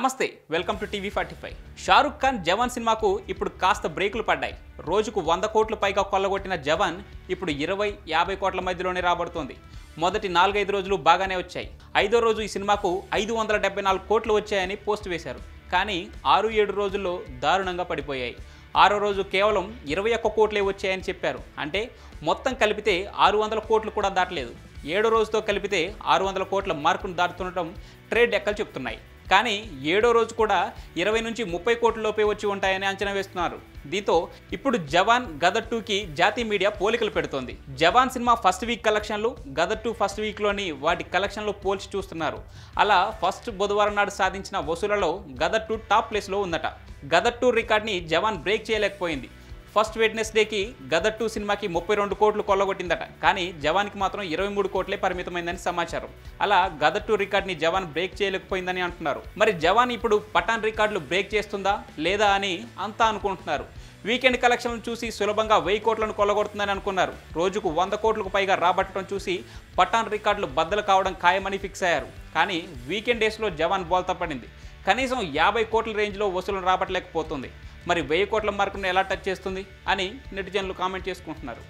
నమస్తే welcome to TV forty five. Shahrukh Khan Jawan సినిమాకు ఇప్పుడు కాస్త బ్రేకులు పడ్డాయి. రోజుకు వంద కోట్ల పైగా కొల్లగొట్టిన జవాన్ ఇప్పుడు ఇరవై యాభై కోట్ల మధ్యలోనే రాబడుతోంది. మొదటి నాలుగైదు రోజులు బాగానే వచ్చాయి. ఐదో రోజు ఈ సినిమాకు ఐదు వందల డెబ్బై నాలుగు కోట్లు వచ్చాయని పోస్ట్ వేశారు. కానీ ఆరు ఏడు రోజుల్లో దారుణంగా పడిపోయాయి. ఆరో రోజు కేవలం ఇరవై ఒక్క కోట్లే వచ్చాయని చెప్పారు. అంటే మొత్తం కలిపితే ఆరు వందల కోట్లు కూడా దాటలేదు. ఏడో రోజుతో కలిపితే ఆరు వందల కోట్ల మార్కును దాటుతుండటం ట్రేడ్ లెక్కలు చెప్తున్నాయి. కానీ ఏడో రోజు కూడా ఇరవై నుంచి ముప్పై కోట్ల లోపే వచ్చి ఉంటాయని అంచనా వేస్తున్నారు. దీంతో ఇప్పుడు జవాన్ గదర్ టూకి జాతీయ మీడియా పోలికలు పెడుతోంది. జవాన్ సినిమా ఫస్ట్ వీక్ కలెక్షన్లు గదర్ టూ ఫస్ట్ వీక్లోని వాటి కలెక్షన్లు పోల్చి చూస్తున్నారు. అలా ఫస్ట్ బుధవారం నాడు సాధించిన వసూలలో గదర్ టూ టాప్ ప్లేస్లో ఉందట. గదర్ టూ రికార్డ్ని జవాన్ బ్రేక్ చేయలేకపోయింది. ఫస్ట్ వెడ్నెస్డేకి గదర్ టూ సినిమాకి ముప్పై రెండు కోట్లు కొల్లగొట్టిందట. కానీ జవాన్కి మాత్రం ఇరవై మూడు కోట్లే పరిమితమైందని సమాచారం. అలా గదర్ టూ రికార్డ్ని జవాన్ బ్రేక్ చేయలేకపోయిందని అంటున్నారు. మరి జవాన్ ఇప్పుడు పఠాన్ రికార్డులు బ్రేక్ చేస్తుందా లేదా అని అంతా అనుకుంటున్నారు. వీకెండ్ కలెక్షన్లను చూసి సులభంగా వెయ్యి కోట్లను కొల్లగొడుతుందని అనుకున్నారు. రోజుకు వంద కోట్లకు పైగా రాబట్టడం చూసి పఠాన్ రికార్డులు బద్దలు కావడం ఖాయమని ఫిక్స్ అయ్యారు. కానీ వీకెండ్ డేస్లో జవాన్ బోల్తా పడింది. కనీసం యాభై కోట్ల రేంజ్లో వసూలు రాబట్టలేకపోతుంది. మరి వెయ్యి కోట్ల మార్కును ఎలా టచ్ చేస్తుంది అని నెటిజన్లు కామెంట్ చేసుకుంటున్నారు.